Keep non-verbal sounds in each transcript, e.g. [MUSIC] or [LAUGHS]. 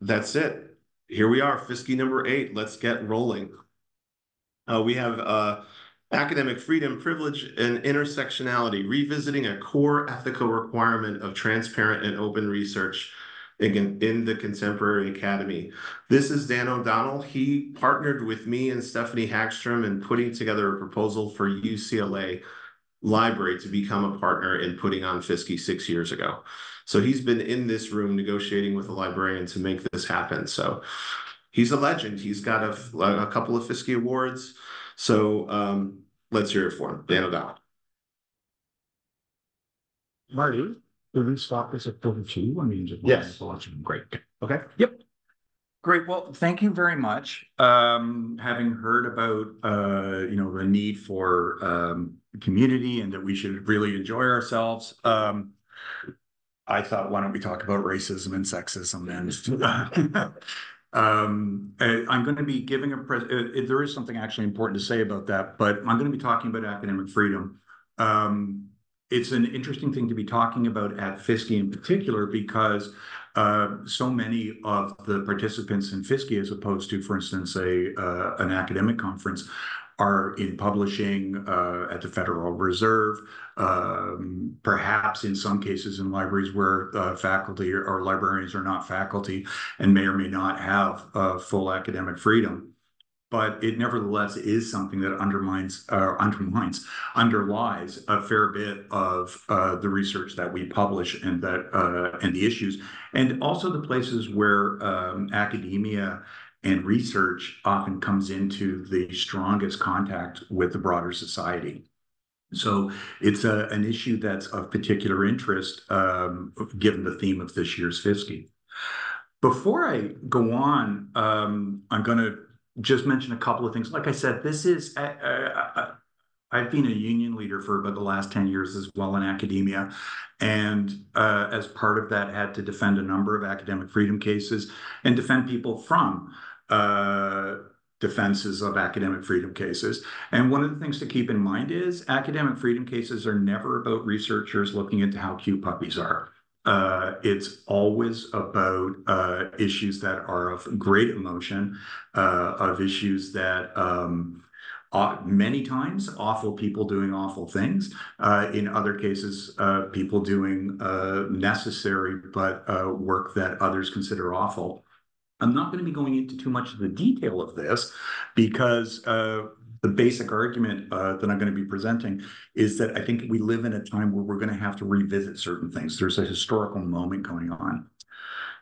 that's it. Here we are, FSCI number eight. Let's get rolling. Uh, we have uh, academic freedom, privilege, and intersectionality, revisiting a core ethical requirement of transparent and open research in, in the Contemporary Academy. This is Dan O'Donnell. He partnered with me and Stephanie Hagstrom in putting together a proposal for UCLA Library to become a partner in putting on FSCI six years ago. So he's been in this room negotiating with a librarian to make this happen. So he's a legend. He's got a, a couple of FSCI awards. So um, let's hear it for him. Dan O'Donnell. Marty, do we stop this at forty-two? I mean, just. Yes. Great, okay. Yep. Great. Well, thank you very much. Um, having heard about, uh, you know, the need for, um, community and that we should really enjoy ourselves. Um, I thought, why don't we talk about racism and sexism and, [LAUGHS] [LAUGHS] um, I- I'm going to be giving a pres- uh, uh, there is something actually important to say about that, but I'm going to be talking about academic freedom. Um, it's an interesting thing to be talking about at FSCI in particular because uh, so many of the participants in FSCI, as opposed to, for instance, a uh, an academic conference, are in publishing uh, at the Federal Reserve, um, perhaps in some cases in libraries where uh, faculty or, librarians are not faculty and may or may not have uh, full academic freedom. But it nevertheless is something that undermines uh, undermines underlies a fair bit of uh, the research that we publish and that uh, and the issues. And also the places where um, academia and research often comes into the strongest contact with the broader society so it's a, an issue that's of particular interest um, given the theme of this year's FSCI. Before I go on, um, I'm going to just mention a couple of things. Like I said, this is, uh, uh, I've been a union leader for about the last 10 years as well in academia. And uh, as part of that, had to defend a number of academic freedom cases and defend people from defenses of academic freedom cases. And one of the things to keep in mind is academic freedom cases are never about researchers looking into how cute puppies are. Uh, it's always about uh, issues that are of great emotion, uh, of issues that um, many times awful people doing awful things. Uh, in other cases, uh, people doing uh, necessary but work that others consider awful. I'm not going to be going into too much of the detail of this because the basic argument uh, that I'm going to be presenting is that I think we live in a time where we're going to have to revisit certain things. There's a historical moment going on.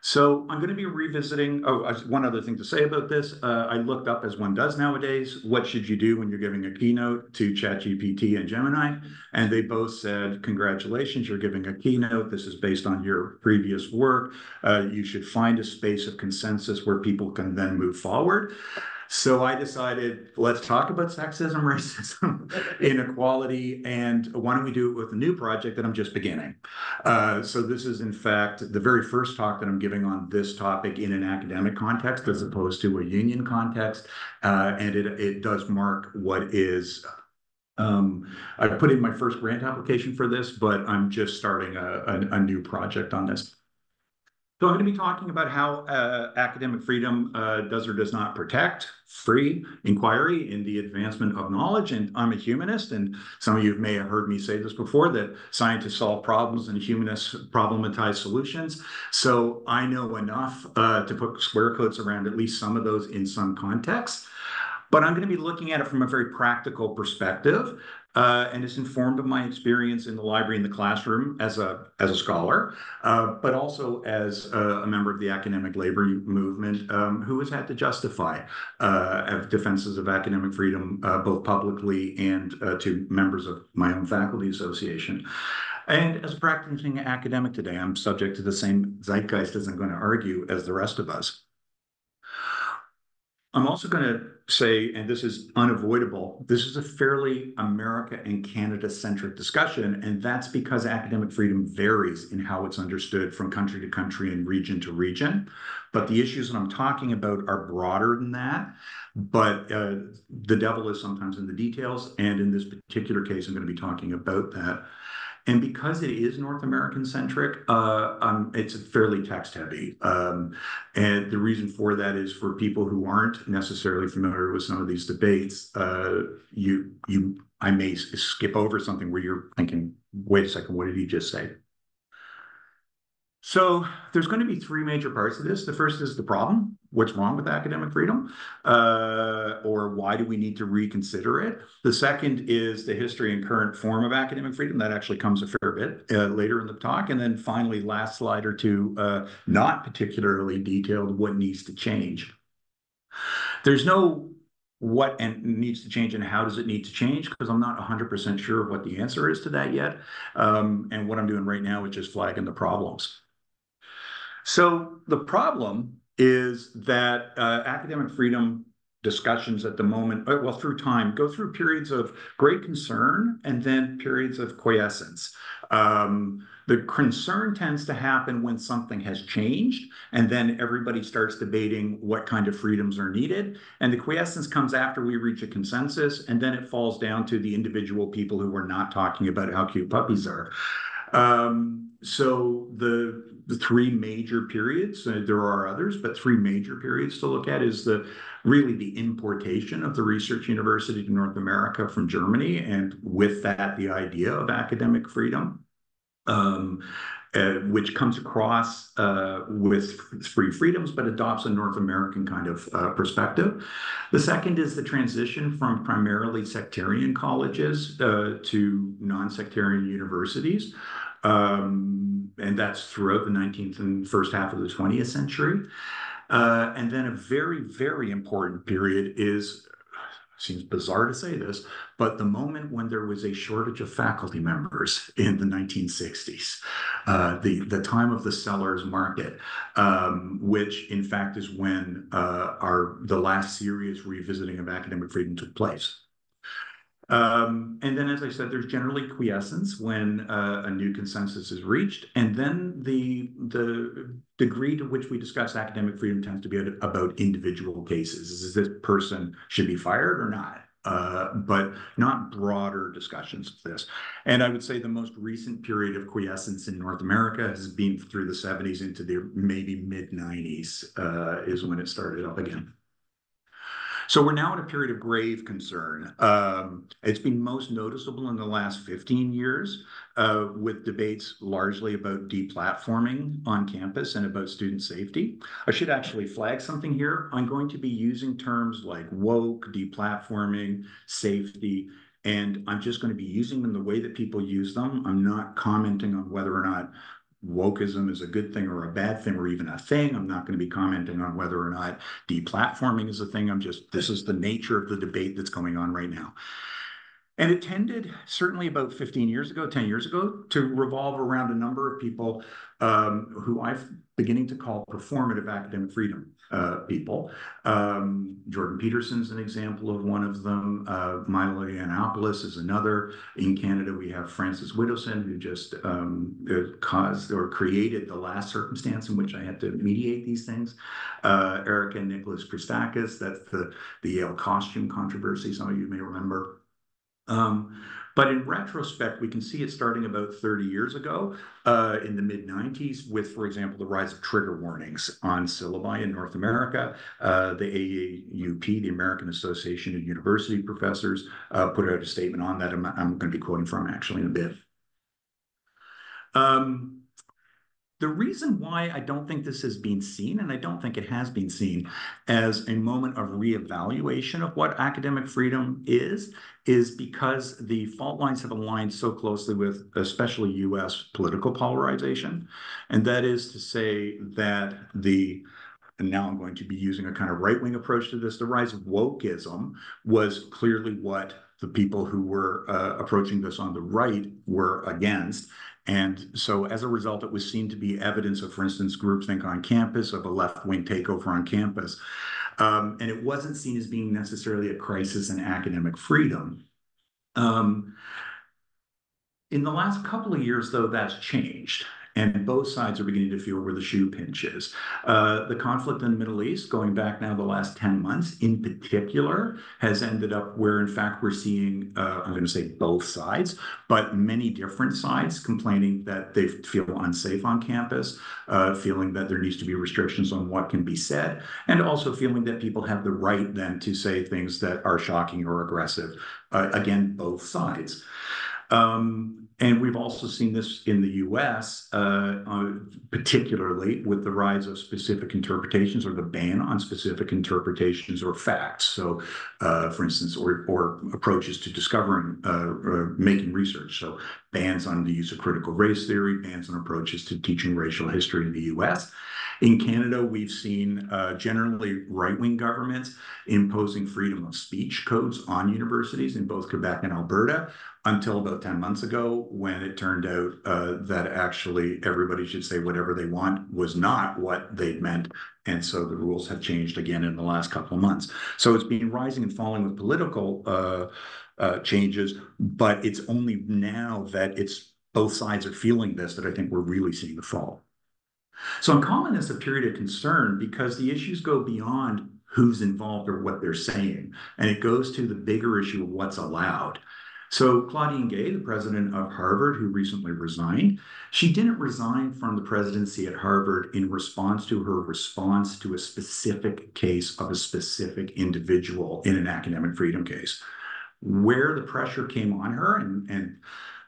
So I'm going to be revisiting. Oh, one other thing to say about this. Uh, I looked up, as one does nowadays, what should you do when you're giving a keynote to ChatGPT and Gemini? And they both said, congratulations, you're giving a keynote. This is based on your previous work. Uh, you should find a space of consensus where people can then move forward. So I decided, let's talk about sexism, [LAUGHS] racism, inequality, and why don't we do it with a new project that I'm just beginning? Uh, so this is, in fact, the very first talk that I'm giving on this topic in an academic context as opposed to a union context, uh, and it, it does mark what is um, I put in my first grant application for this, but I'm just starting a, a, a new project on this. So I'm going to be talking about how uh, academic freedom uh, does or does not protect free inquiry in the advancement of knowledge. And I'm a humanist, and some of you may have heard me say this before, that scientists solve problems and humanists problematize solutions. So I know enough uh, to put square quotes around at least some of those in some context. But I'm going to be looking at it from a very practical perspective uh, and is informed of my experience in the library in the classroom as a as a scholar, uh, but also as a, a, member of the academic labor movement um, who has had to justify uh, defenses of academic freedom uh, both publicly and uh, to members of my own faculty association. And as a practicing academic today, I'm subject to the same zeitgeist as I'm going to argue as the rest of us. I'm also going to say, and this is unavoidable, this is a fairly America and Canada centric discussion. And that's because academic freedom varies in how it's understood from country to country and region to region. But the issues that I'm talking about are broader than that. But uh, the devil is sometimes in the details. And in this particular case, I'm going to be talking about that. And because it is North American centric, uh, um, it's fairly text heavy. Um, and the reason for that is for people who aren't necessarily familiar with some of these debates, uh, you, you, I may skip over something where you're thinking, wait a second, what did he just say? So there's going to be three major parts of this. The first is the problem. What's wrong with academic freedom? Uh, or why do we need to reconsider it? The second is the history and current form of academic freedom. That actually comes a fair bit uh, later in the talk. And then finally, last slide or two, uh, not particularly detailed, what needs to change. There's no what and needs to change and how does it need to change because I'm not 100% sure what the answer is to that yet. Um, and what I'm doing right now is just flagging the problems. So the problem is that uh, academic freedom discussions at the moment, uh, well, through time, go through periods of great concern and then periods of quiescence. Um, the concern tends to happen when something has changed, and then everybody starts debating what kind of freedoms are needed. And the quiescence comes after we reach a consensus, and then it falls down to the individual people who are not talking about how cute puppies are. Um, so the three major periods, uh, there are others, but three major periods to look at is the really the importation of the research university to North America from Germany, and with that, the idea of academic freedom. Um, uh, which comes across uh, with free freedoms, but adopts a North American kind of perspective. The second is the transition from primarily sectarian colleges to non-sectarian universities. Um, and that's throughout the 19th and first half of the 20th century. Uh, and then a very, very important period is seems bizarre to say this, but the moment when there was a shortage of faculty members in the 1960s, uh, the, the time of the seller's market, um, which in fact is when uh, our the last serious revisiting of academic freedom took place. Um, and then, as I said, there's generally quiescence when uh, a new consensus is reached, and then the the degree to which we discuss academic freedom tends to be about individual cases. Is this person should be fired or not? Uh, but not broader discussions of this. And I would say the most recent period of quiescence in North America has been through the 70s into the maybe mid 90s uh, is when it started up again. So we're now in a period of grave concern. Um, it's been most noticeable in the last 15 years uh, with debates largely about deplatforming on campus and about student safety. I should actually flag something here. I'm going to be using terms like woke, deplatforming, safety, and I'm just going to be using them the way that people use them. I'm not commenting on whether or not wokeism is a good thing or a bad thing or even a thing. I'm not going to be commenting on whether or not deplatforming is a thing. I'm just, this is the nature of the debate that's going on right now. And it tended, certainly about 15 years ago, 10 years ago, to revolve around a number of people um, who I'm beginning to call performative academic freedom uh, people. Um, Jordan Peterson's an example of one of them. Uh, Milo Yiannopoulos is another. In Canada, we have Frances Widdowson, who just um, uh, caused or created the last circumstance in which I had to mediate these things. Uh, Erica and Nicholas Christakis, that's the, the Yale costume controversy, some of you may remember. Um, but in retrospect, we can see it starting about 30 years ago uh, in the mid 90s with, for example, the rise of trigger warnings on syllabi in North America. Uh, the AAUP, the American Association of University Professors, uh, put out a statement on that. I'm, I'm going to be quoting from actually in a bit. Um, the reason why I don't think this has been seen, and I don't think it has been seen as a moment of reevaluation of what academic freedom is, is because the fault lines have aligned so closely with especially US political polarization. And that is to say that the and now I'm going to be using a kind of right wing approach to this. The rise of wokeism was clearly what the people who were uh, approaching this on the right were against. And so as a result, it was seen to be evidence of, for instance, groupthink on campus, of a left-wing takeover on campus. Um, and it wasn't seen as being necessarily a crisis in academic freedom. Um, in the last couple of years, though, that's changed. And both sides are beginning to feel where the shoe pinches. Uh, the conflict in the Middle East, going back now the last 10 months in particular, has ended up where, in fact, we're seeing, uh, I'm going to say both sides, but many different sides complaining that they feel unsafe on campus, uh, feeling that there needs to be restrictions on what can be said, and also feeling that people have the right then to say things that are shocking or aggressive. Uh, again, both sides. Um, and we've also seen this in the US, uh, uh, particularly with the rise of specific interpretations or the ban on specific interpretations or facts. So, uh, for instance, or, or approaches to discovering, or making research. So, bans on the use of critical race theory, bans on approaches to teaching racial history in the US. In Canada, we've seen uh, generally right-wing governments imposing freedom of speech codes on universities in both Quebec and Alberta until about 10 months ago when it turned out uh, that actually everybody should say whatever they want was not what they'd meant. And so the rules have changed again in the last couple of months. So it's been rising and falling with political uh, uh, changes, but it's only now that it's both sides are feeling this that I think we're really seeing the fall. So I'm calling this a period of concern because the issues go beyond who's involved or what they're saying, and it goes to the bigger issue of what's allowed. So Claudine Gay, the president of Harvard, who recently resigned, she didn't resign from the presidency at Harvard in response to her response to a specific case of a specific individual in an academic freedom case. Where the pressure came on her, and, and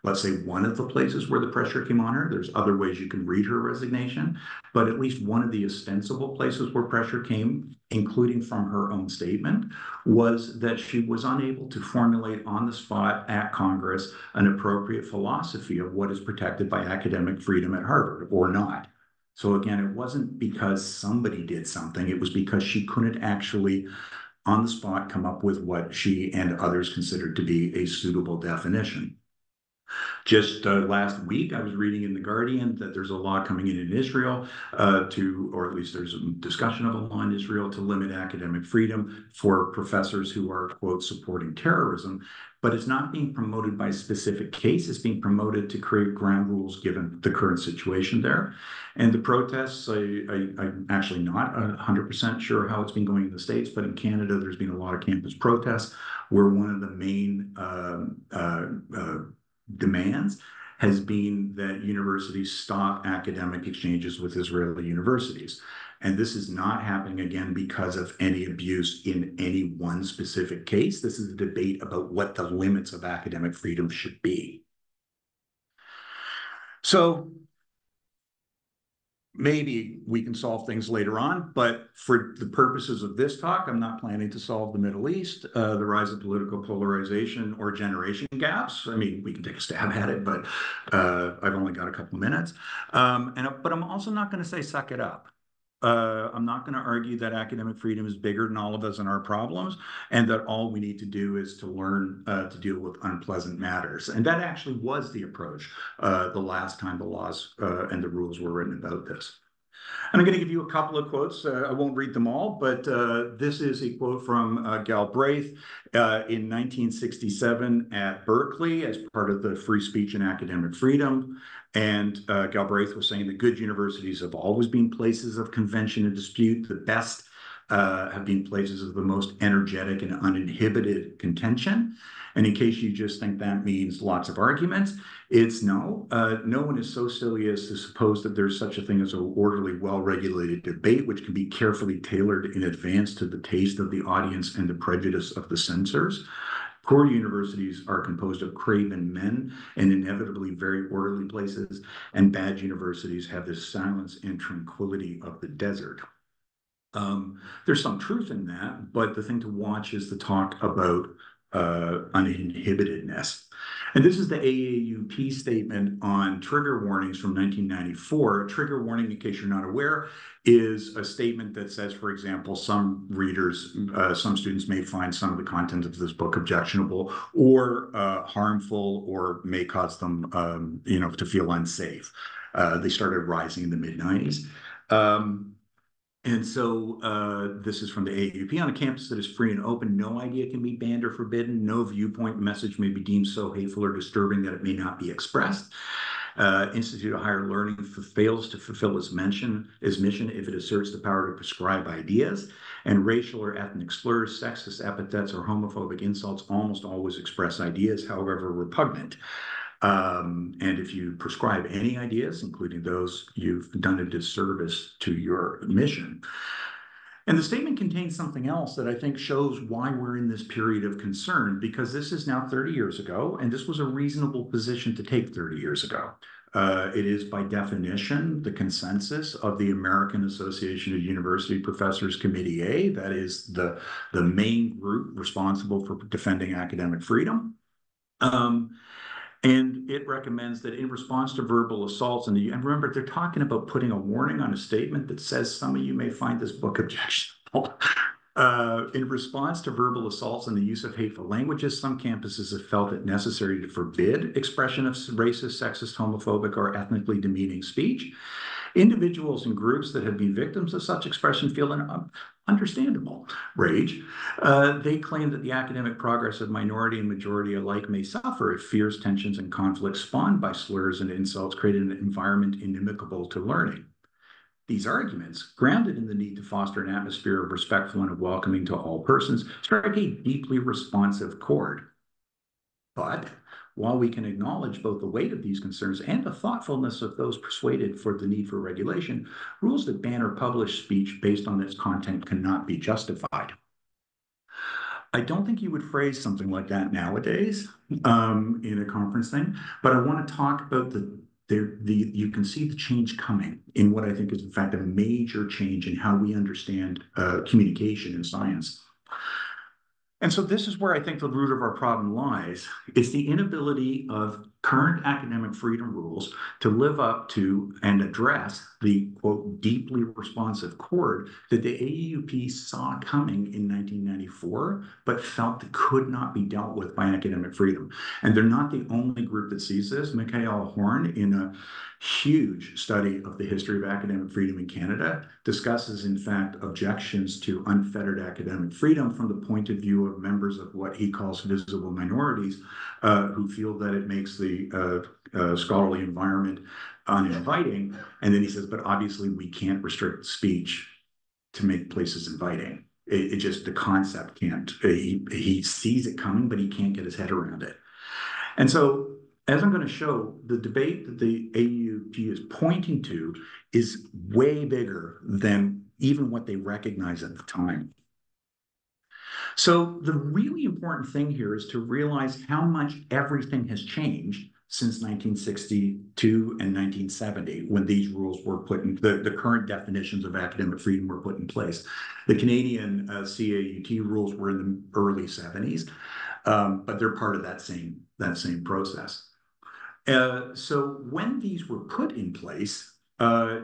let's say one of the places where the pressure came on her. There's other ways you can read her resignation, but at least one of the ostensible places where pressure came, including from her own statement, was that she was unable to formulate on the spot at Congress an appropriate philosophy of what is protected by academic freedom at Harvard or not. So again, it wasn't because somebody did something, it was because she couldn't actually on the spot come up with what she and others considered to be a suitable definition. Just uh, last week, I was reading in The Guardian that there's a law coming in in Israel uh, to, or at least there's a discussion of a law in Israel to limit academic freedom for professors who are, quote, supporting terrorism. But it's not being promoted by specific case. It's being promoted to create ground rules given the current situation there. And the protests, I, I, I'm actually not 100% sure how it's been going in the States, but in Canada, there's been a lot of campus protests where one of the main um, uh, uh, demands has been that universities stop academic exchanges with Israeli universities. And this is not happening again because of any abuse in any one specific case. This is a debate about what the limits of academic freedom should be. So maybe we can solve things later on, but for the purposes of this talk, I'm not planning to solve the Middle East, uh, the rise of political polarization or generation gaps. I mean, we can take a stab at it, but uh, I've only got a couple minutes. Um, and but I'm also not going to say suck it up. Uh, I'm not going to argue that academic freedom is bigger than all of us and our problems, and that all we need to do is to learn uh, to deal with unpleasant matters. And that actually was the approach uh, the last time the laws uh, and the rules were written about this. And I'm going to give you a couple of quotes. Uh, I won't read them all, but uh, this is a quote from uh, Galbraith uh, in 1967 at Berkeley as part of the Free Speech and Academic Freedom. And uh, Galbraith was saying that good universities have always been places of convention and dispute. The best uh, have been places of the most energetic and uninhibited contention. And in case you just think that means lots of arguments, it's no. Uh, no one is so silly as to suppose that there's such a thing as an orderly, well-regulated debate, which can be carefully tailored in advance to the taste of the audience and the prejudice of the censors. Poor universities are composed of craven men and inevitably very orderly places, and bad universities have the silence and tranquility of the desert. Um, there's some truth in that, but the thing to watch is the talk about uh, uninhibitedness. And this is the AAUP statement on trigger warnings from 1994. A trigger warning, in case you're not aware, is a statement that says, for example, some readers, uh, some students may find some of the content of this book objectionable or uh, harmful or may cause them, um, you know, to feel unsafe. Uh, they started rising in the mid 90s. Um, and so uh, this is from the AUP on a campus that is free and open. No idea can be banned or forbidden. No viewpoint message may be deemed so hateful or disturbing that it may not be expressed. Uh, Institute of Higher Learning fails to fulfill its mention, its mission if it asserts the power to prescribe ideas. And racial or ethnic slurs, sexist epithets, or homophobic insults almost always express ideas, however repugnant. Um, and if you prescribe any ideas, including those, you've done a disservice to your mission. And the statement contains something else that I think shows why we're in this period of concern, because this is now 30 years ago, and this was a reasonable position to take 30 years ago. Uh, it is by definition the consensus of the American Association of University Professors Committee A, that is the, the main group responsible for defending academic freedom. Um, and it recommends that in response to verbal assaults, and, the, and remember, they're talking about putting a warning on a statement that says some of you may find this book [LAUGHS] objectionable. Uh, in response to verbal assaults and the use of hateful languages, some campuses have felt it necessary to forbid expression of racist, sexist, homophobic, or ethnically demeaning speech. Individuals and groups that have been victims of such expression feel an understandable rage. Uh, they claim that the academic progress of minority and majority alike may suffer if fears, tensions, and conflicts spawned by slurs and insults create an environment inimical to learning. These arguments, grounded in the need to foster an atmosphere of respectful and of welcoming to all persons, strike a deeply responsive chord. But while we can acknowledge both the weight of these concerns and the thoughtfulness of those persuaded for the need for regulation, rules that ban or publish speech based on its content cannot be justified. I don't think you would phrase something like that nowadays um, in a conference thing, but I want to talk about the the you can see the change coming in what I think is in fact a major change in how we understand uh, communication in science. And so this is where I think the root of our problem lies. It's the inability of current academic freedom rules to live up to and address the quote deeply responsive chord that the AAUP saw coming in 1994, but felt that could not be dealt with by academic freedom. And they're not the only group that sees this. Michael Horn, in a huge study of the history of academic freedom in Canada, discusses, in fact, objections to unfettered academic freedom from the point of view of members of what he calls visible minorities, uh, who feel that it makes the uh, uh, scholarly environment uninviting. And then he says, but obviously we can't restrict speech to make places inviting. It, it just, the concept can't, he, he sees it coming, but he can't get his head around it. And so as I'm going to show, the debate that the AUP is pointing to is way bigger than even what they recognize at the time. So the really important thing here is to realize how much everything has changed since 1962 and 1970 when these rules were put in the, the current definitions of academic freedom were put in place. The canadian uh, caut rules were in the early 70s um, but they're part of that same that same process. Uh, so when these were put in place,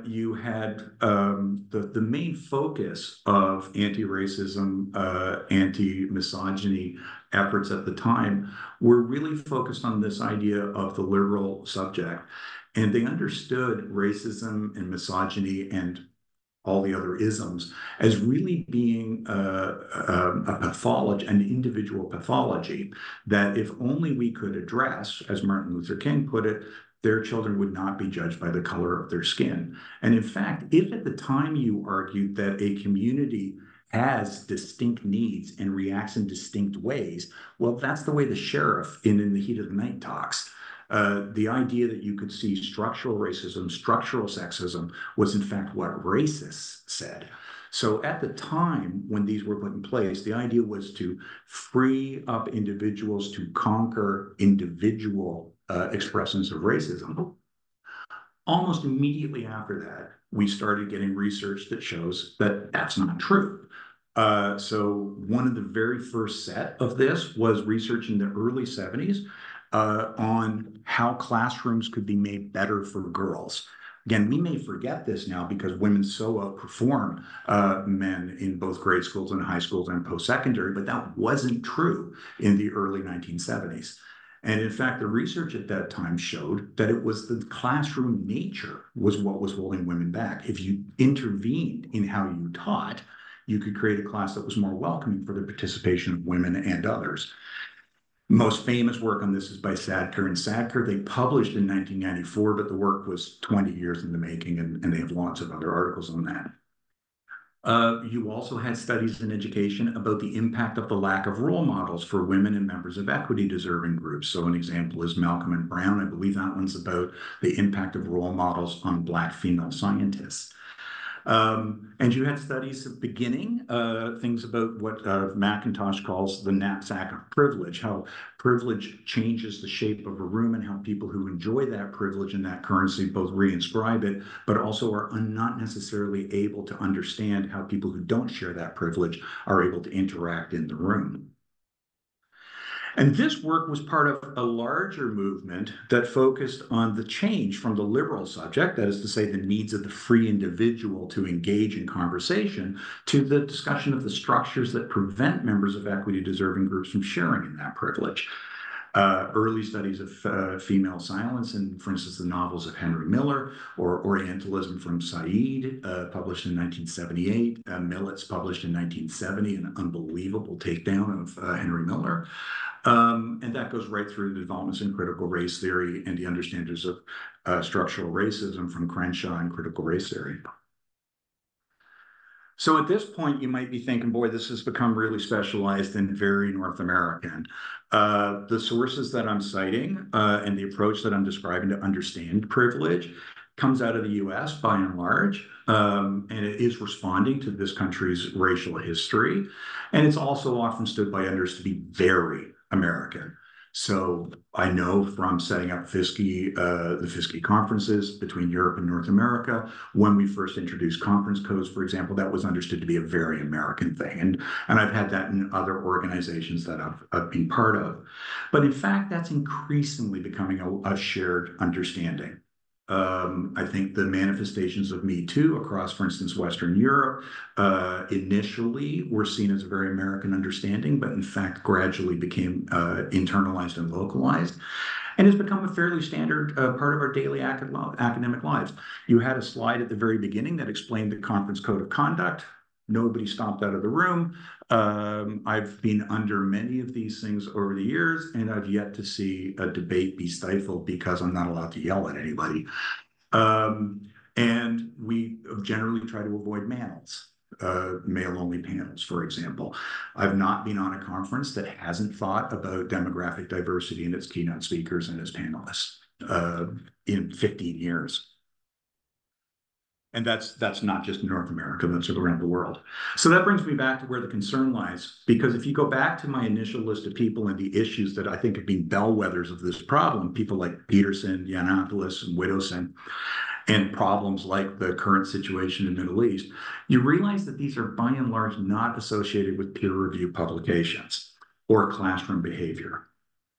you had um, the, the main focus of anti-racism, uh, anti-misogyny efforts at the time were really focused on this idea of the liberal subject. And they understood racism and misogyny and all the other isms as really being uh, a, a pathology, an individual pathology that if only we could address, as Martin Luther King put it, their children would not be judged by the color of their skin. And in fact, if at the time you argued that a community has distinct needs and reacts in distinct ways, well, that's the way the sheriff in In the Heat of the Night talks. Uh, the idea that you could see structural racism, structural sexism was in fact what racists said. So at the time when these were put in place, the idea was to free up individuals to conquer individual uh, expressions of racism. Almost immediately after that, we started getting research that shows that that's not true. Uh, so one of the very first set of this was research in the early 70s uh, on how classrooms could be made better for girls. Again, we may forget this now because women so outperform uh, men in both grade schools and high schools and post-secondary, but that wasn't true in the early 1970s. And in fact, the research at that time showed that it was the classroom nature was what was holding women back. If you intervened in how you taught, you could create a class that was more welcoming for the participation of women and others. Most famous work on this is by Sadker and Sadker. They published Uh, you also had studies in education about the impact of the lack of role models for women and members of equity deserving groups. So an example is Malcolm and Brown. I believe that one's about the impact of role models on Black female scientists. Um, and you had studies at the beginning, uh, things about what uh, McIntosh calls the knapsack of privilege, how privilege changes the shape of a room and how people who enjoy that privilege and that currency both reinscribe it, but also are not necessarily able to understand how people who don't share that privilege are able to interact in the room. And this work was part of a larger movement that focused on the change from the liberal subject, that is to say, the needs of the free individual to engage in conversation, to the discussion of the structures that prevent members of equity deserving groups from sharing in that privilege. Uh, early studies of uh, female silence, and for instance, the novels of Henry Miller, or Orientalism from Said, uh, published in 1978, uh, Millett's, published in 1970, an unbelievable takedown of uh, Henry Miller. Um, and that goes right through the developments in critical race theory and the understandings of uh, structural racism from Crenshaw and critical race theory. So at this point, you might be thinking, boy, this has become really specialized and very North American. Uh, the sources that I'm citing uh, and the approach that I'm describing to understand privilege comes out of the US by and large, um, and it is responding to this country's racial history. And it's also often stood by others to be very American. So I know from setting up FSCI, uh, the FSCI conferences between Europe and North America, when we first introduced conference codes, for example, that was understood to be a very American thing. And, and I've had that in other organizations that I've, I've been part of. But in fact, that's increasingly becoming a, a shared understanding. Um, I think the manifestations of Me Too across, for instance, Western Europe, uh, initially were seen as a very American understanding, but in fact gradually became uh, internalized and localized and has become a fairly standard uh, part of our daily acad academic lives. You had a slide at the very beginning that explained the conference code of conduct. Nobody stomped out of the room. Um, I've been under many of these things over the years, and I've yet to see a debate be stifled because I'm not allowed to yell at anybody. Um, and we generally try to avoid males, uh, male-only panels, for example. I've not been on a conference that hasn't thought about demographic diversity in its keynote speakers and its panelists uh, in 15 years. And that's that's not just North America, that's around the world. So that brings me back to where the concern lies. Because if you go back to my initial list of people and the issues that I think have been bellwethers of this problem, people like Peterson, Yiannopoulos, and Widdowson, and problems like the current situation in the Middle East, you realize that these are by and large not associated with peer review publications or classroom behavior.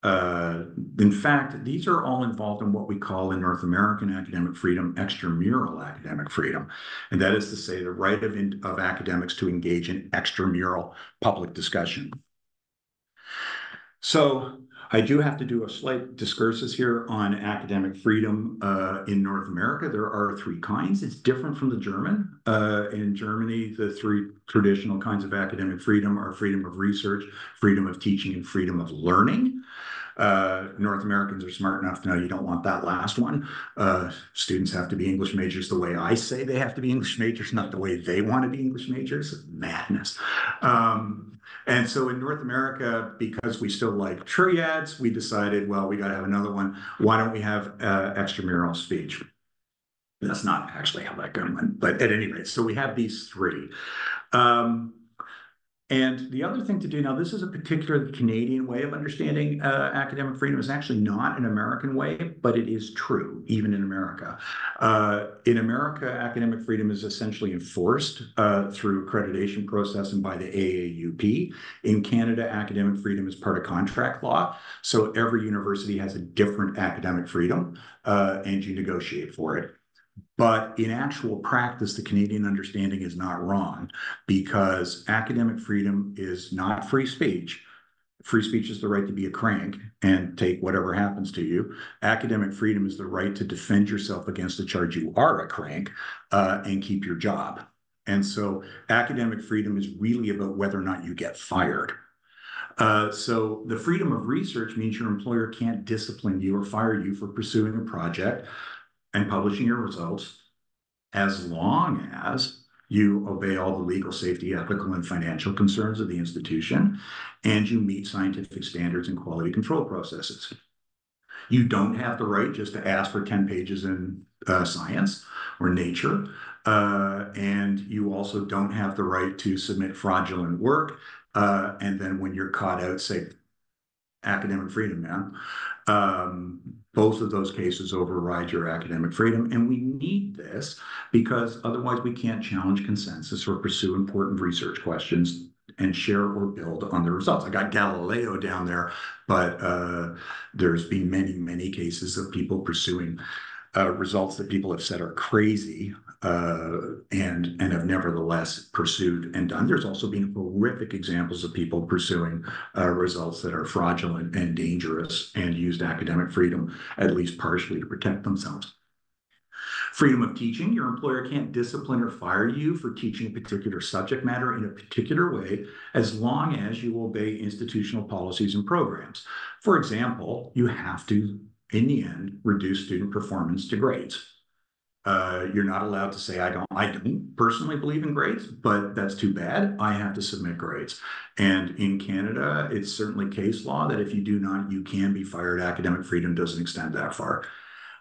Uh, in fact, these are all involved in what we call in North American academic freedom, extramural academic freedom. And that is to say the right of, in, of academics to engage in extramural public discussion. So I do have to do a slight discursus here on academic freedom uh, in North America. There are three kinds. It's different from the German. Uh, in Germany, the three traditional kinds of academic freedom are freedom of research, freedom of teaching, and freedom of learning. Uh, North Americans are smart enough to know you don't want that last one. Uh, students have to be English majors the way I say they have to be English majors, not the way they want to be English majors. Madness. Um, and so in North America, because we still like triads, we decided, well, we got to have another one. Why don't we have uh, extramural speech? That's not actually how that went, but at any rate, so we have these three. Um, and the other thing to do now, this is a particularly Canadian way of understanding uh, academic freedom. It's actually not an American way, but it is true, even in America. Uh, in America, academic freedom is essentially enforced uh, through accreditation process and by the AAUP. In Canada, academic freedom is part of contract law. So every university has a different academic freedom uh, and you negotiate for it. But in actual practice, the Canadian understanding is not wrong because academic freedom is not free speech. Free speech is the right to be a crank and take whatever happens to you. Academic freedom is the right to defend yourself against the charge you are a crank uh, and keep your job. And so academic freedom is really about whether or not you get fired. Uh, so the freedom of research means your employer can't discipline you or fire you for pursuing a project and publishing your results as long as you obey all the legal, safety, ethical, and financial concerns of the institution, and you meet scientific standards and quality control processes. You don't have the right just to ask for 10 pages in uh, science or nature. Uh, and you also don't have the right to submit fraudulent work. Uh, and then when you're caught out, say, academic freedom, man. Um, both of those cases override your academic freedom. And we need this because otherwise we can't challenge consensus or pursue important research questions and share or build on the results. I got Galileo down there, but uh, there's been many, many cases of people pursuing uh, results that people have said are crazy uh, and and have nevertheless pursued and done. There's also been horrific examples of people pursuing uh, results that are fraudulent and dangerous and used academic freedom at least partially to protect themselves. Freedom of teaching, your employer can't discipline or fire you for teaching a particular subject matter in a particular way as long as you obey institutional policies and programs. For example, you have to, in the end, reduce student performance to grades. Uh, you're not allowed to say, I don't, I don't personally believe in grades, but that's too bad. I have to submit grades. And in Canada, it's certainly case law that if you do not, you can be fired. Academic freedom doesn't extend that far.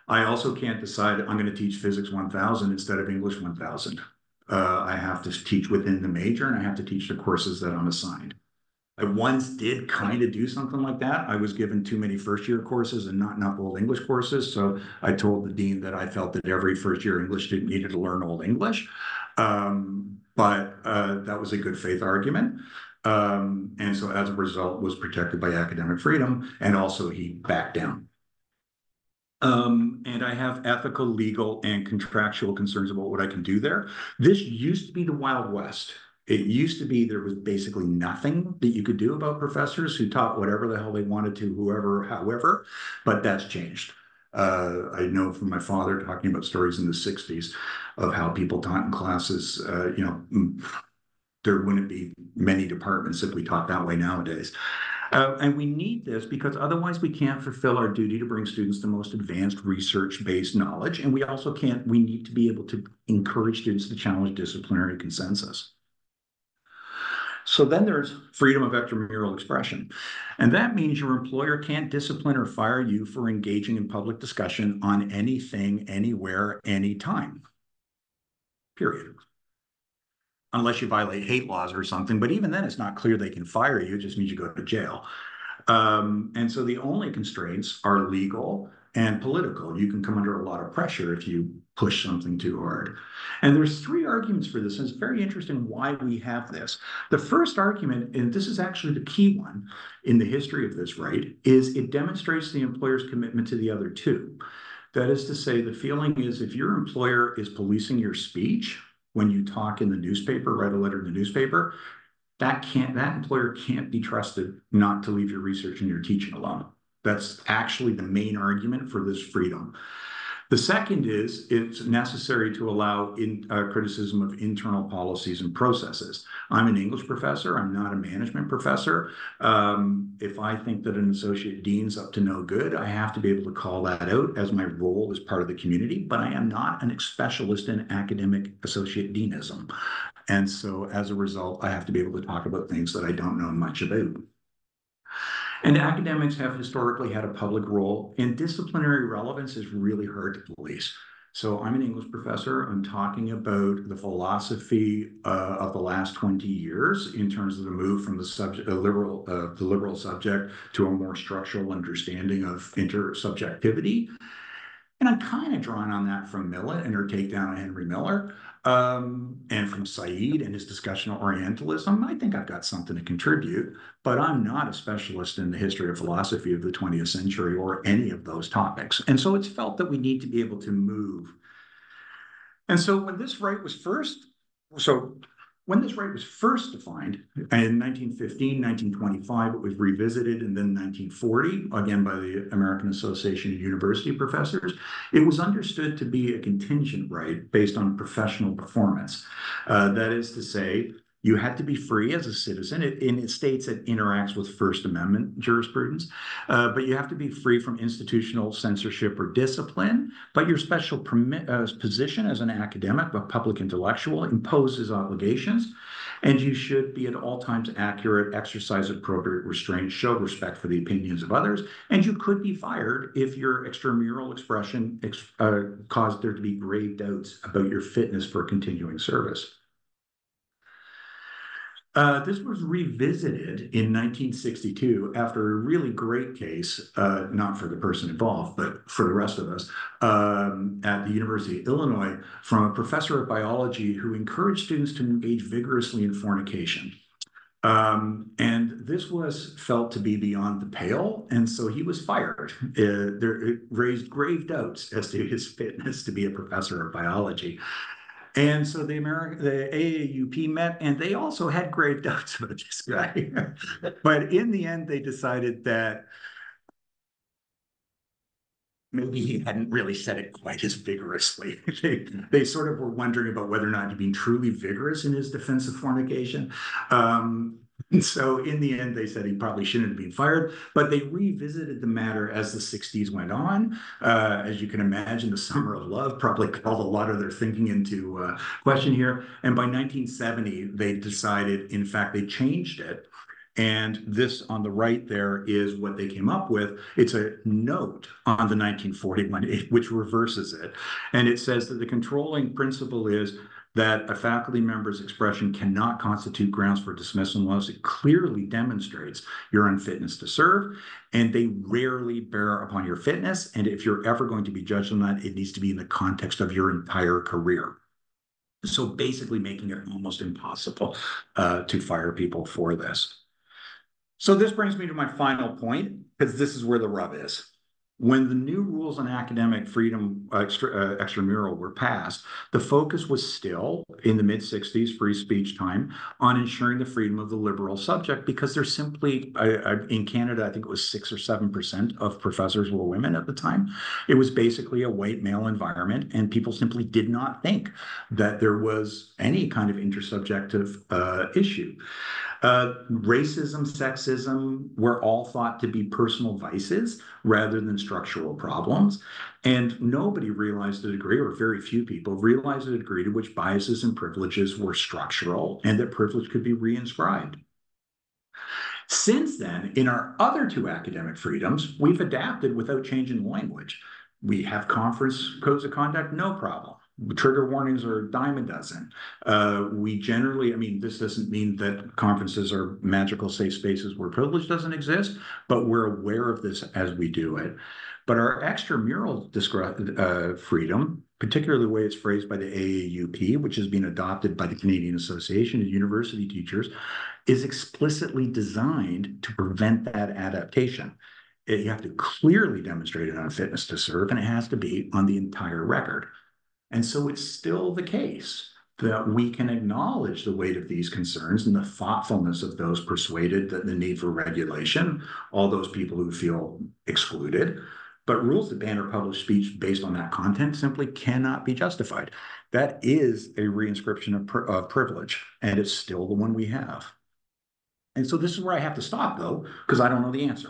I also can't decide I'm going to teach physics 1000 instead of English 1000. Uh, I have to teach within the major and I have to teach the courses that I'm assigned. I once did kind of do something like that. I was given too many first year courses and not enough old English courses. So I told the dean that I felt that every first year English student needed to learn old English. Um, but uh, that was a good faith argument. Um, and so as a result was protected by academic freedom and also he backed down. Um, and I have ethical, legal, and contractual concerns about what I can do there. This used to be the Wild West. It used to be there was basically nothing that you could do about professors who taught whatever the hell they wanted to, whoever, however, but that's changed. Uh, I know from my father talking about stories in the 60s of how people taught in classes, uh, you know, mm, there wouldn't be many departments if we taught that way nowadays. Uh, and we need this because otherwise we can't fulfill our duty to bring students the most advanced research-based knowledge. And we also can't, we need to be able to encourage students to challenge disciplinary consensus. So then there's freedom of extramural expression. And that means your employer can't discipline or fire you for engaging in public discussion on anything, anywhere, anytime. Period. Unless you violate hate laws or something, but even then it's not clear they can fire you, it just means you go to jail. Um, and so the only constraints are legal and political. You can come under a lot of pressure if you push something too hard. And there's three arguments for this, and it's very interesting why we have this. The first argument, and this is actually the key one in the history of this right, is it demonstrates the employer's commitment to the other two. That is to say, the feeling is if your employer is policing your speech when you talk in the newspaper, write a letter in the newspaper, that can't that employer can't be trusted not to leave your research and your teaching alone. That's actually the main argument for this freedom. The second is it's necessary to allow in, uh, criticism of internal policies and processes. I'm an English professor. I'm not a management professor. Um, if I think that an associate dean's up to no good, I have to be able to call that out as my role as part of the community, but I am not an specialist in academic associate deanism. And so as a result, I have to be able to talk about things that I don't know much about. And academics have historically had a public role, and disciplinary relevance is really hard to police. So I'm an English professor. I'm talking about the philosophy uh, of the last 20 years in terms of the move from the subject, uh, liberal, uh, the liberal subject to a more structural understanding of intersubjectivity. And I'm kind of drawing on that from Millett and her takedown of Henry Miller um, and from Said and his discussion of Orientalism, I think I've got something to contribute, but I'm not a specialist in the history of philosophy of the 20th century or any of those topics. And so it's felt that we need to be able to move. And so when this right was first, so when this right was first defined in 1915, 1925, it was revisited, and then 1940, again by the American Association of University Professors, it was understood to be a contingent right based on professional performance. Uh, that is to say, You had to be free as a citizen. It, and states that interacts with First Amendment jurisprudence, uh, but you have to be free from institutional censorship or discipline. But your special uh, position as an academic, a public intellectual, imposes obligations, and you should be at all times accurate, exercise appropriate restraint, show respect for the opinions of others, and you could be fired if your extramural expression ex- uh, caused there to be grave doubts about your fitness for continuing service. Uh, this was revisited in 1962 after a really great case, uh, not for the person involved, but for the rest of us, um, at the University of Illinois from a professor of biology who encouraged students to engage vigorously in fornication. Um, and this was felt to be beyond the pale, and so he was fired. Uh, there, it raised grave doubts as to his fitness to be a professor of biology. And so the American, the AAUP met, and they also had grave doubts [LAUGHS] about this guy. [LAUGHS] but in the end, they decided that maybe he hadn't really said it quite as vigorously. [LAUGHS] they, they sort of were wondering about whether or not he'd been truly vigorous in his defense of fornication. Um, and so in the end, they said he probably shouldn't have been fired, but they revisited the matter as the 60s went on. Uh, as you can imagine, the summer of love probably [LAUGHS] called a lot of their thinking into uh, question here. And by 1970, they decided, in fact, they changed it. And this on the right there is what they came up with. It's a note on the 1941, [LAUGHS] which reverses it. And it says that the controlling principle is that a faculty member's expression cannot constitute grounds for dismissal unless it clearly demonstrates your unfitness to serve, and they rarely bear upon your fitness. And if you're ever going to be judged on that, it needs to be in the context of your entire career. So basically making it almost impossible uh, to fire people for this. So this brings me to my final point, because this is where the rub is. When the new rules on academic freedom uh, extra, uh, extramural were passed, the focus was still in the mid 60s, free speech time, on ensuring the freedom of the liberal subject because there's simply, in Canada, I think it was six or 7% of professors were women at the time. It was basically a white male environment, and people simply did not think that there was any kind of intersubjective uh, issue. Uh, racism, sexism were all thought to be personal vices rather than structural problems. And nobody realized the degree, or very few people realized the degree to which biases and privileges were structural and that privilege could be reinscribed. Since then, in our other two academic freedoms, we've adapted without changing language. We have conference codes of conduct, no problem trigger warnings are a dime a dozen. Uh, we generally, I mean, this doesn't mean that conferences are magical safe spaces where privilege doesn't exist, but we're aware of this as we do it. But our extramural uh, freedom, particularly the way it's phrased by the AAUP, which has been adopted by the Canadian Association of University Teachers, is explicitly designed to prevent that adaptation. It, you have to clearly demonstrate an unfitness to serve, and it has to be on the entire record. And so it's still the case that we can acknowledge the weight of these concerns and the thoughtfulness of those persuaded that the need for regulation, all those people who feel excluded. But rules that ban or publish speech based on that content simply cannot be justified. That is a reinscription of, of privilege, and it's still the one we have. And so this is where I have to stop, though, because I don't know the answer.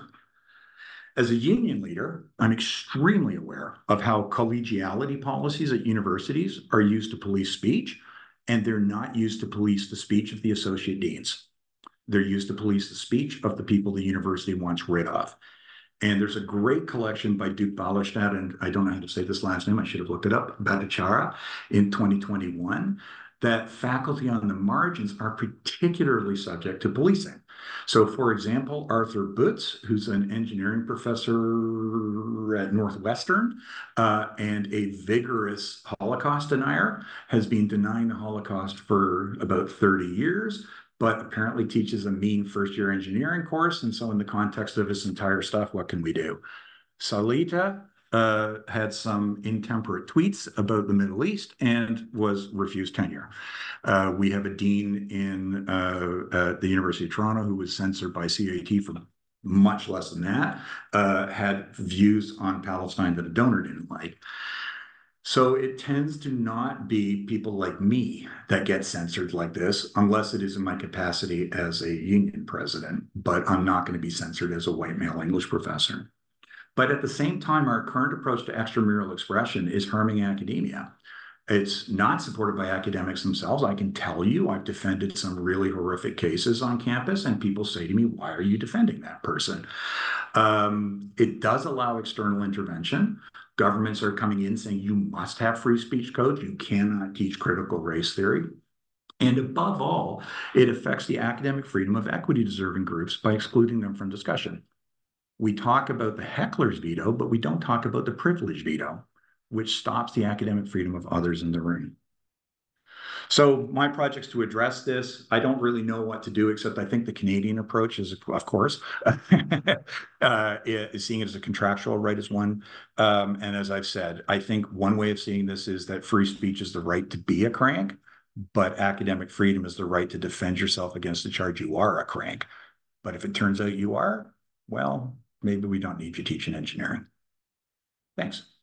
As a union leader, I'm extremely aware of how collegiality policies at universities are used to police speech, and they're not used to police the speech of the associate deans. They're used to police the speech of the people the university wants rid of. And there's a great collection by Duke Ballerstadt, and I don't know how to say this last name, I should have looked it up, Bhattacharya in 2021, that faculty on the margins are particularly subject to policing. So, for example, Arthur Butz, who's an engineering professor at Northwestern uh, and a vigorous Holocaust denier, has been denying the Holocaust for about 30 years, but apparently teaches a mean first year engineering course. And so, in the context of his entire stuff, what can we do? Salaita uh, had some intemperate tweets about the Middle East and was refused tenure. Uh, we have a dean in uh, the University of Toronto who was censored by CAUT for much less than that, uh, had views on Palestine that a donor didn't like. So it tends to not be people like me that get censored like this, unless it is in my capacity as a union president. But I'm not going to be censored as a white male English professor. But at the same time, our current approach to extramural expression is harming academia. It's not supported by academics themselves. I can tell you, I've defended some really horrific cases on campus, and people say to me, Why are you defending that person? Um, it does allow external intervention. Governments are coming in saying you must have free speech codes, you cannot teach critical race theory. And above all, it affects the academic freedom of equity deserving groups by excluding them from discussion. We talk about the heckler's veto, but we don't talk about the privilege veto, which stops the academic freedom of others in the room. So my project's to address this. I don't really know what to do, except I think the Canadian approach is, of course, [LAUGHS] uh, is seeing it as a contractual right as one. Um, and as I've said, I think one way of seeing this is that free speech is the right to be a crank, but academic freedom is the right to defend yourself against the charge you are a crank. But if it turns out you are, well, maybe we don't need you teaching engineering. Thanks.